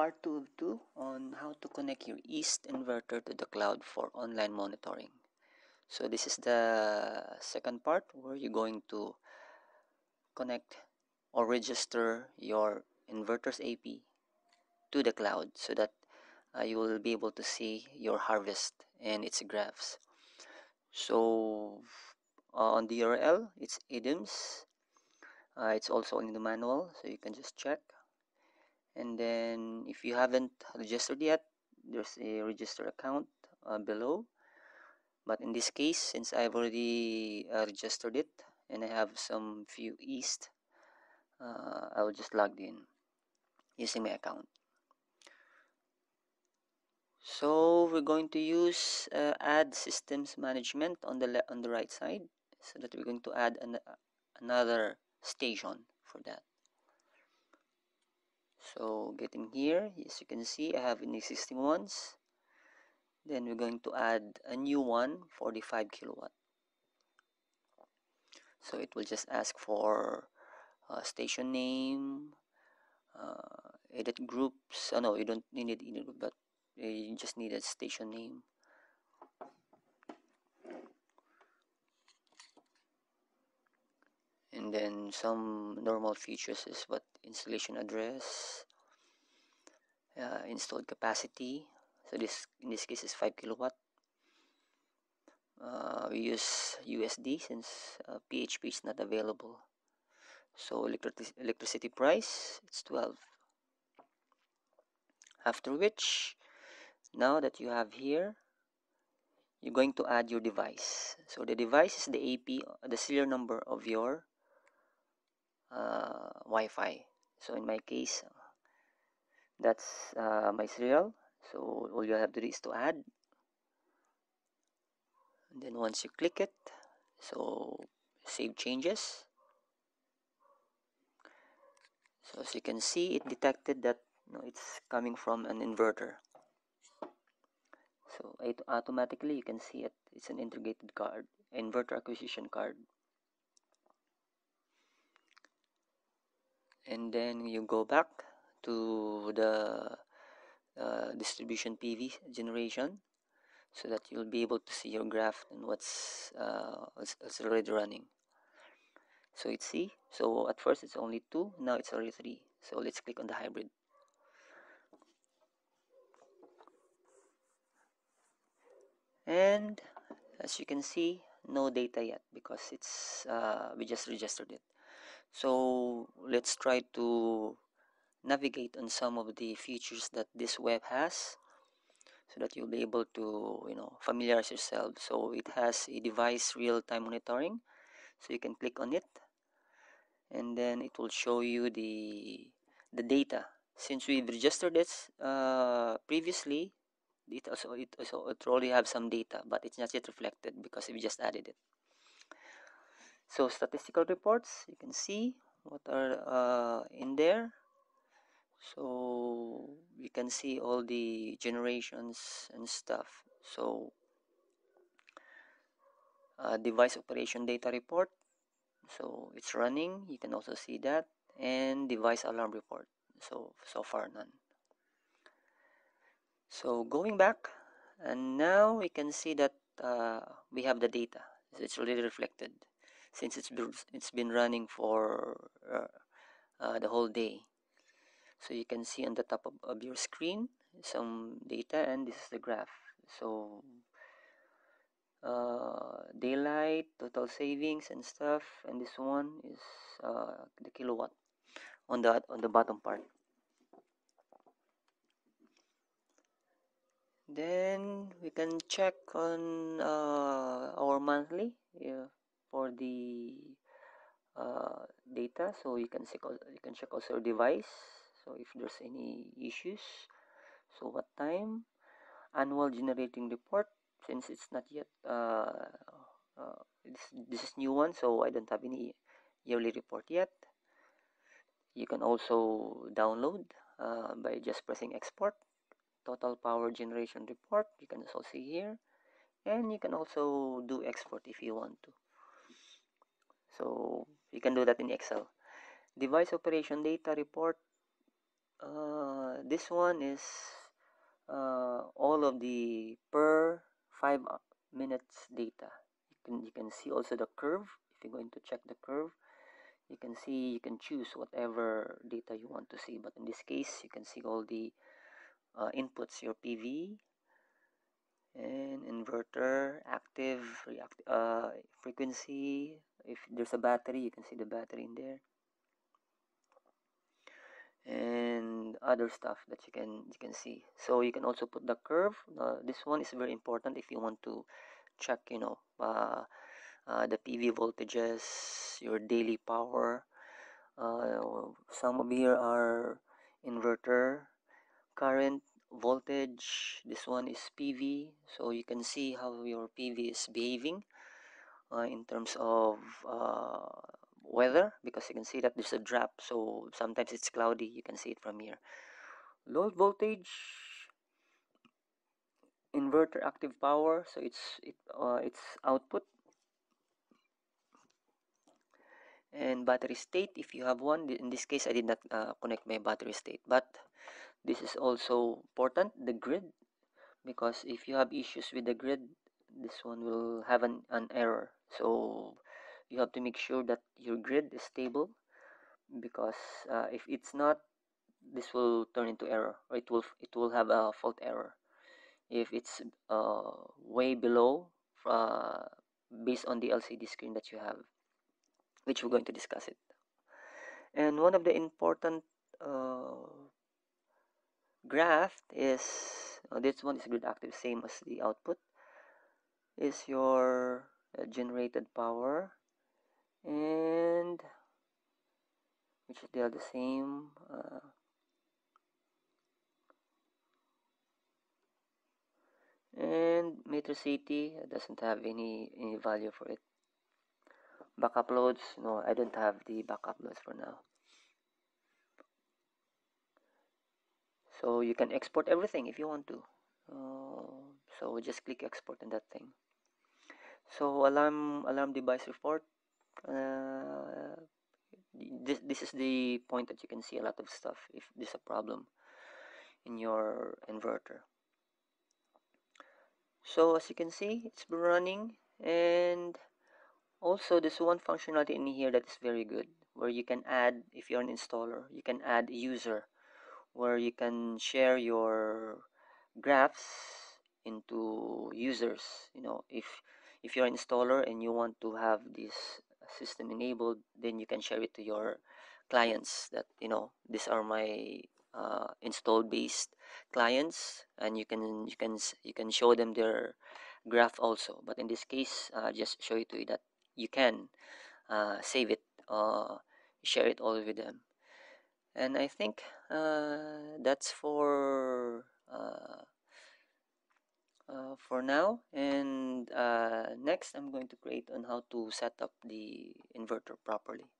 part 2 of 2 on how to connect your east inverter to the cloud for online monitoring. So this is the second part where you're going to connect or register your inverter's AP to the cloud so that uh, you will be able to see your harvest and its graphs. So uh, on the URL it's IDIMS uh, it's also in the manual so you can just check and then if you haven't registered yet there's a register account uh, below. But in this case since I've already uh, registered it and I have some few east uh, I'll just log in using my account. So we're going to use uh, add systems management on the on the right side so that we're going to add an another station for that so getting here as you can see I have an existing ones. Then we're going to add a new one 45 kilowatt. So it will just ask for uh, station name uh, edit groups. Oh no you don't need it but you just need a station name. And then some normal features is what installation address uh, installed capacity. So this in this case is 5 kilowatt. Uh, we use USD since uh, PHP is not available. So electric electricity price it's 12 after which now that you have here you're going to add your device. So the device is the AP the serial number of your uh, Wi-Fi so in my case that's uh, my serial so all you have to do is to add. And then once you click it so save changes. So as you can see it detected that you know, it's coming from an inverter. So it automatically you can see it. It's an integrated card inverter acquisition card and then you go back to the uh, distribution PV generation so that you'll be able to see your graph and what's, uh, what's already running. So it's C. So at first it's only 2 now it's already 3 so let's click on the hybrid. And as you can see no data yet because it's uh, we just registered it so let's try to navigate on some of the features that this web has so that you'll be able to you know familiarize yourself. So it has a device real-time monitoring. So you can click on it and then it will show you the the data. Since we've registered this uh, previously it also it also it already have some data but it's not yet reflected because we just added it so statistical reports you can see what are uh, in there. So we can see all the generations and stuff. So uh, device operation data report. So it's running. You can also see that. And device alarm report. So so far none. So going back and now we can see that uh, we have the data. It's already reflected since it's been, it's been running for uh, uh, the whole day. So you can see on the top of, of your screen some data and this is the graph. So uh, daylight total savings and stuff and this one is uh, the kilowatt on the on the bottom part. Then we can check on uh, our monthly. Yeah, for the uh, data. So you can check you can check also device. So if there's any issues so what time? Annual generating report since it's not yet uh, uh, this, this is new one so I don't have any yearly report yet. You can also download uh, by just pressing export. Total power generation report you can also see here. And you can also do export if you want to so you can do that in excel. Device operation data report uh, this one is uh, all of the per five minutes data. You can you can see also the curve. If you're going to check the curve you can see you can choose whatever data you want to see. But in this case you can see all the uh, inputs your PV and inverter active react uh, frequency. If there's a battery you can see the battery in there. And other stuff that you can you can see. So you can also put the curve. Uh, this one is very important if you want to check you know uh, uh, the PV voltages your daily power. Uh, some of here are inverter current voltage this one is PV so you can see how your PV is behaving uh, in terms of uh, weather because you can see that there's a drop so sometimes it's cloudy you can see it from here. Load voltage inverter active power so it's it uh, its output. And battery state if you have one in this case I did not uh, connect my battery state but this is also important the grid because if you have issues with the grid this one will have an, an error. So you have to make sure that your grid is stable because uh, if it's not this will turn into error or it will it will have a fault error. If it's uh, way below uh, based on the LCD screen that you have which we're going to discuss it. And one of the important uh, graph is uh, this one is grid active same as the output is your uh, generated power. And which they are the same uh, and meter city doesn't have any any value for it. Backup loads? No I don't have the backup loads for now so you can export everything if you want to. Uh, so just click export on that thing. So alarm alarm device report. Uh, this, this is the point that you can see a lot of stuff if there's a problem in your inverter. So as you can see it's been running. And also there's one functionality in here that is very good where you can add if you're an installer you can add a user where you can share your graphs into users you know if if you're an installer and you want to have this system enabled then you can share it to your clients that you know these are my uh, install based clients and you can you can you can show them their graph also. But in this case uh, just show it to you that you can uh, save it share it all with them and I think uh, that's for uh, uh, for now. And uh, next I'm going to create on how to set up the inverter properly